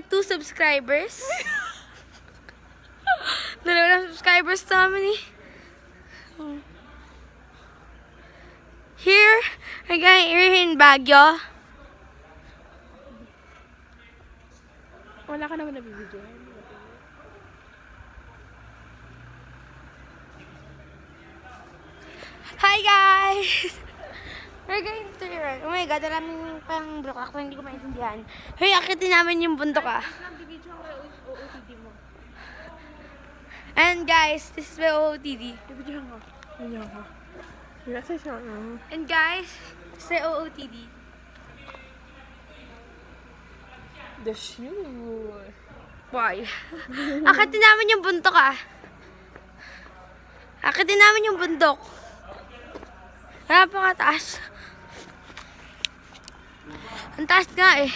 may two subscribers. Dalawa na subscribers namin eh. Here, we're going here in Baguio. Wala ka naman nabibidyo. Hi guys! We're going to Oh my god, maraming pang block ako hindi ko maintindihan. Hoy, akitin namin yung bundok ah. And guys, this is my OOTD. And guys, this is my OOTD. The shoe. Why? Akitin namin yung bundok ah. Akitin namin yung bundok. Nga taas. Ang taas nga eh.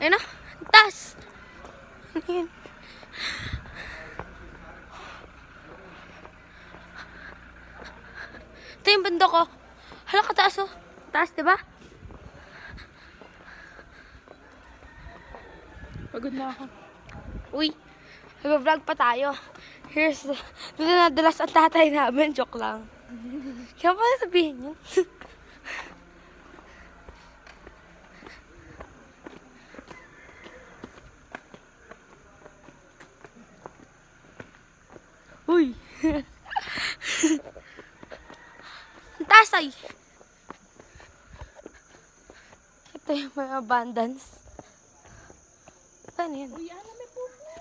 Ayun o, ang taas. Ano yun? Ito yung bundok ko. Hala ka taas oh. Taas, di ba? Pagod na ako. Uy, nag-vlog pa tayo. Here's, dito na dalas ang tatay namin. Joke lang. Kaya pa sabihin yun. Uy. ang taas ay. Ito yung mga abundance. Ano yan? Uy, ano may pupo?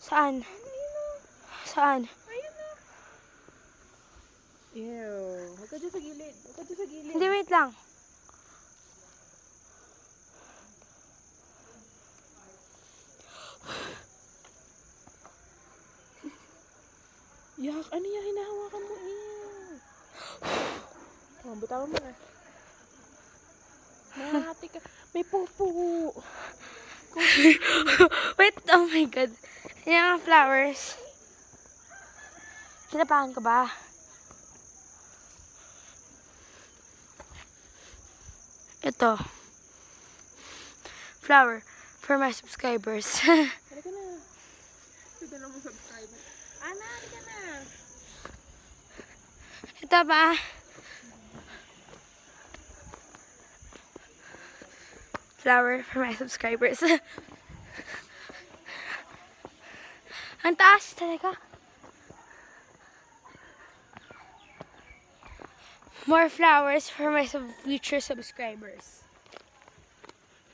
Saan? Saan? Ayun na. Ew. Huwag ka dyan sa gilid. Huwag ka dyan sa gilid. Hindi, wait lang. Yak, ano yung hinahawakan mo? Ew. Oh, butawan mo na. Mahati ka. May pupo. wait, oh my God. Yan ang flowers. Kinabahan ka ba? Ito. Flower for my subscribers. Ito ba? Flower for my subscribers. Ang taas talaga. More flowers for my sub- future subscribers.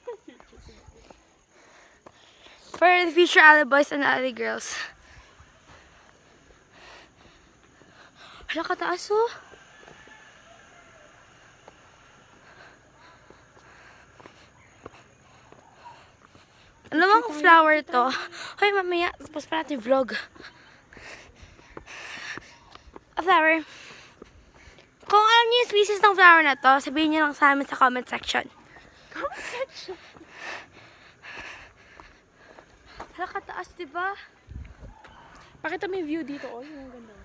For the future Ali boys and Ali girls. Hala ka taas oh. Ano bang flower to? Hoy, mamaya, tapos pa natin vlog. A flower. Kung alam niyo yung species ng flower na to, sabihin niyo lang sa amin sa comment section. Comment section. Hala ka taas, di ba? Pakita mo yung view dito. Oh, yung ganda.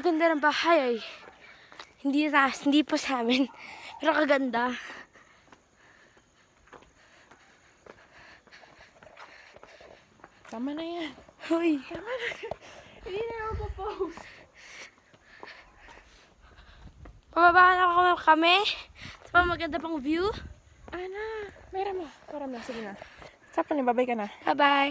Maganda ng bahay ay. Hindi na, hindi po sa amin. Pero kaganda. Tama na yan. Hoy. Tama na. Hindi na ako post. Pababa na ako kami. Sa maganda pang view. Ana, meron mo. Meron na. Sige na. Stop na. Babay ka na. Bye-bye.